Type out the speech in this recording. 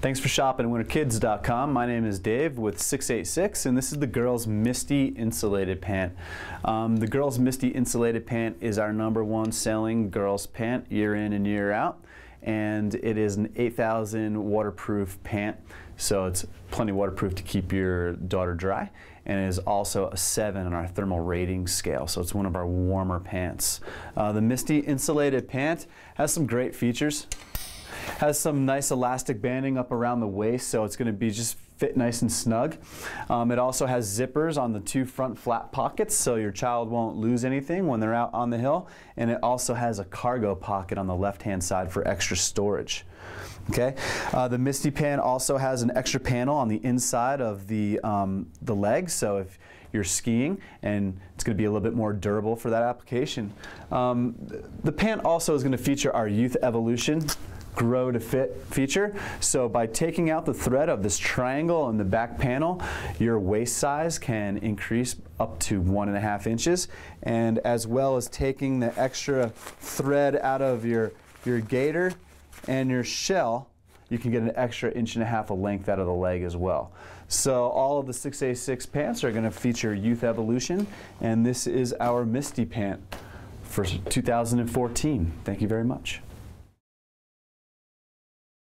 Thanks for shopping at winterkids.com. My name is Dave with 686, and this is the Girls Misty Insulated Pant. Um, the Girls Misty Insulated Pant is our number one selling girls pant year in and year out, and it is an 8000 waterproof pant, so it's plenty waterproof to keep your daughter dry, and it is also a 7 on our thermal rating scale, so it's one of our warmer pants. Uh, the Misty Insulated Pant has some great features. Has some nice elastic banding up around the waist, so it's going to be just fit nice and snug. Um, it also has zippers on the two front flap pockets, so your child won't lose anything when they're out on the hill. And it also has a cargo pocket on the left-hand side for extra storage. Okay, uh, the Misty Pant also has an extra panel on the inside of the um, the leg, so if you're skiing, and it's going to be a little bit more durable for that application. Um, the pant also is going to feature our Youth Evolution grow to fit feature. So by taking out the thread of this triangle in the back panel, your waist size can increase up to one and a half inches. And as well as taking the extra thread out of your, your gaiter and your shell, you can get an extra inch and a half of length out of the leg as well. So all of the 686 pants are going to feature Youth Evolution, and this is our Misty pant for 2014. Thank you very much.